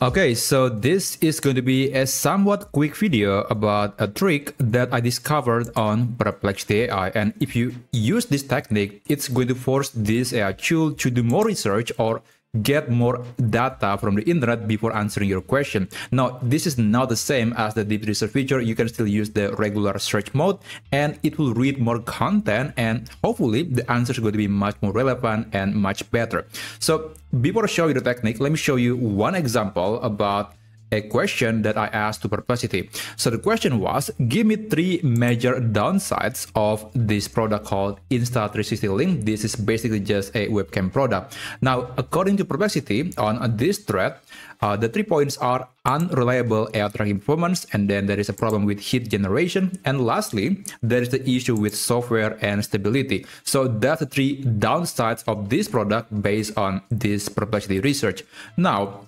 Okay, so this is going to be a somewhat quick video about a trick that I discovered on Perplexity AI. And if you use this technique, it's going to force this AI tool to do more research or get more data from the internet before answering your question. Now, this is not the same as the deep research feature. You can still use the regular search mode and it will read more content and hopefully the answer is going to be much more relevant and much better. So before I show you the technique, let me show you one example about a question that I asked to Perplexity. So the question was, give me three major downsides of this product called Insta360 Link. This is basically just a webcam product. Now, according to Perplexity, on this thread, uh, the three points are unreliable AI tracking performance, and then there is a problem with heat generation, and lastly, there is the issue with software and stability. So that's the three downsides of this product based on this Perplexity research. Now,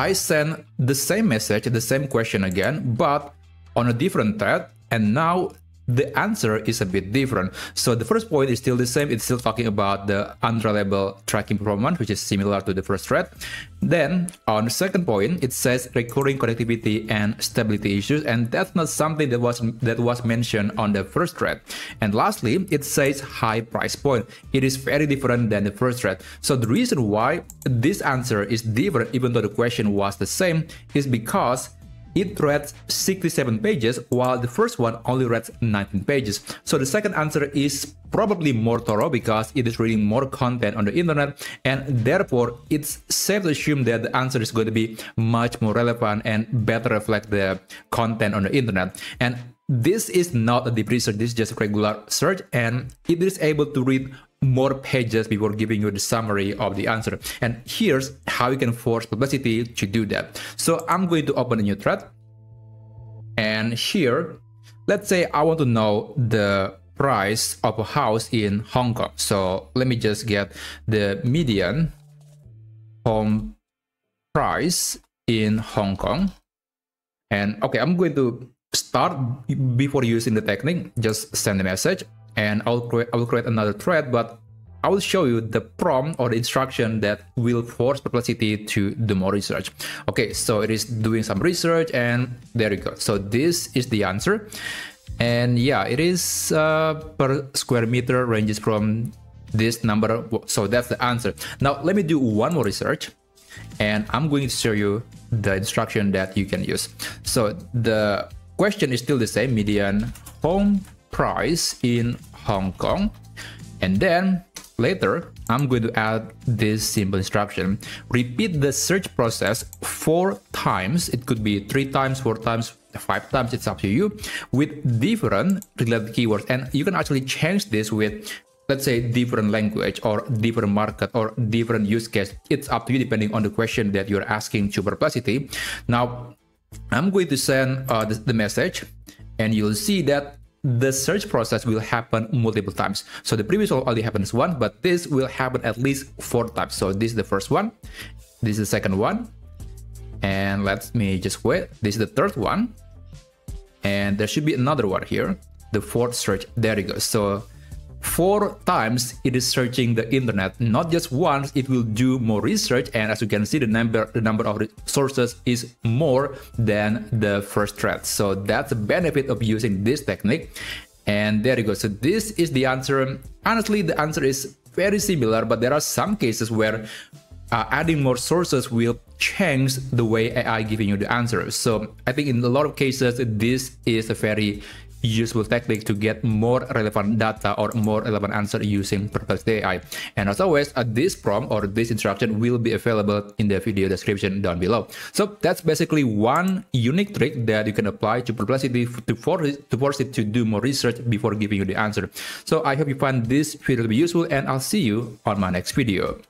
I send the same message, the same question again, but on a different thread. And now the answer is a bit different. So the first point is still the same. It's still talking about the unreliable tracking performance, which is similar to the first thread. Then on the second point, it says recurring connectivity and stability issues, and that's not something that was that was mentioned on the first thread. And lastly, it says high price point. It is very different than the first thread. So the reason why this answer is different, even though the question was the same, is because it reads 67 pages while the first one only reads 19 pages. So the second answer is probably more thorough because it is reading more content on the internet and therefore it's safe to assume that the answer is going to be much more relevant and better reflect the content on the internet. And this is not a deep research, this is just a regular search and it is able to read more pages before giving you the summary of the answer. And here's how you can force Perplexity to do that. So I'm going to open a new thread. And here, let's say I want to know the price of a house in Hong Kong. So let me just get the median home price in Hong Kong. And okay, I'm going to start before using the technique, just send a message and I'll create, I will create another thread, but I will show you the prompt or the instruction that will force Perplexity to do more research. Okay, so it is doing some research and there you go. So this is the answer. And yeah, it is uh, per square meter ranges from this number. So that's the answer. Now let me do one more research and I'm going to show you the instruction that you can use. So the question is still the same, median home price in Hong Kong. And then later, I'm going to add this simple instruction. Repeat the search process four times. It could be three times, four times, five times. It's up to you with different related keywords. And you can actually change this with let's say different language or different market or different use case it's up to you depending on the question that you're asking to perplexity now i'm going to send uh, the, the message and you'll see that the search process will happen multiple times. So the previous one only happens once, but this will happen at least four times. So this is the first one. This is the second one. And let me just wait. This is the third one. And there should be another one here. The fourth search. There you go. So four times it is searching the internet. Not just once it will do more research and as you can see the number the number of sources is more than the first thread so that's the benefit of using this technique. And there you go. So this is the answer. Honestly the answer is very similar but there are some cases where uh, adding more sources will change the way AI giving you the answer. So I think in a lot of cases, this is a very useful technique to get more relevant data or more relevant answer using Perplexity AI. And as always, uh, this prompt or this instruction will be available in the video description down below. So that's basically one unique trick that you can apply to Perplexity to force it, to force it to do more research before giving you the answer. So I hope you find this video to be useful and I'll see you on my next video.